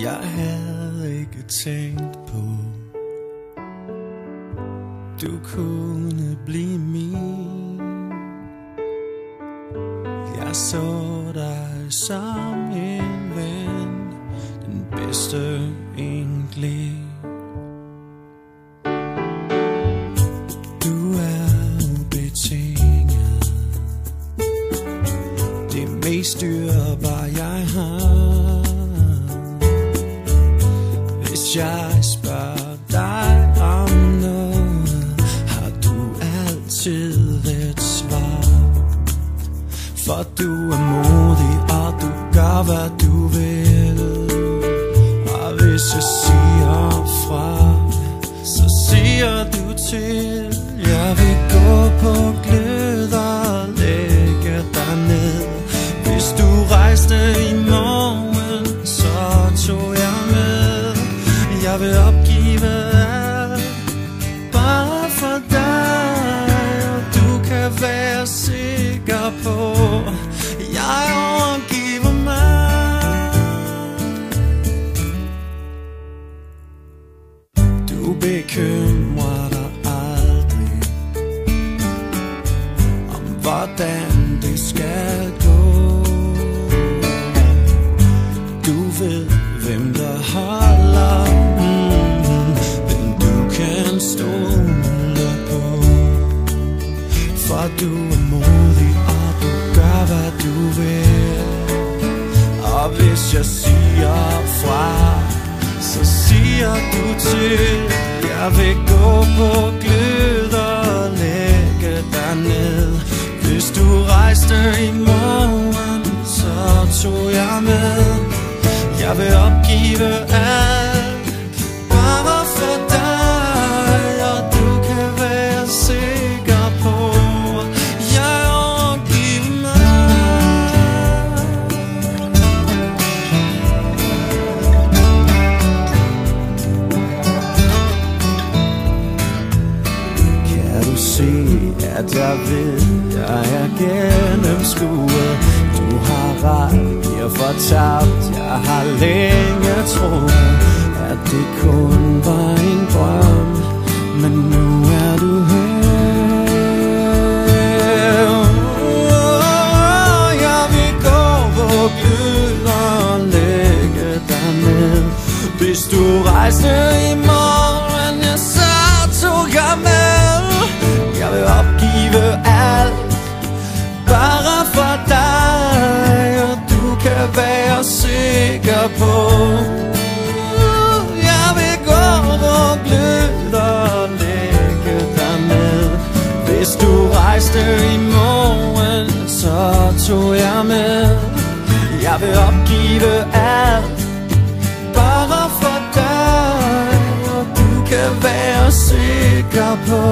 Jeg havde ikke tænkt på Du kunne blive min. Jeg så dig som en ven Den bedste egentlig. Du er ubetinget. Det mest dyrebare Hvis jeg spørger dig om noget. Har du altid et svar? For du er modig og du gør hvad du vil. Og hvis jeg siger fra Så siger du til Jeg vil opgive alt. Bare for dig Og du kan være sikker på Jeg overgiver mig. Du bekymrer dig aldrig Om hvordan kan på. For du er modig og du gør hvad du vil. Og hvis jeg siger fra så siger du til. Jeg vil gå på glød og lægge dig ned. Hvis du rejste i morgen, så tog jeg med. Jeg vil opgive alt. Se, at jeg ved, jeg er gennemskuet. Du har ret, jeg fortabt, jeg har længe troet At det kun var en drøm, men nu er du her. Jeg vil gå på glød og lægge dig ned. Hvis du rejste i sikker på. Uh, jeg vil gå på glød og lægge dig med. Hvis du rejste i morgen, så tog jeg med. Jeg vil opgive alt Bare for dig. Og du kan være sikker på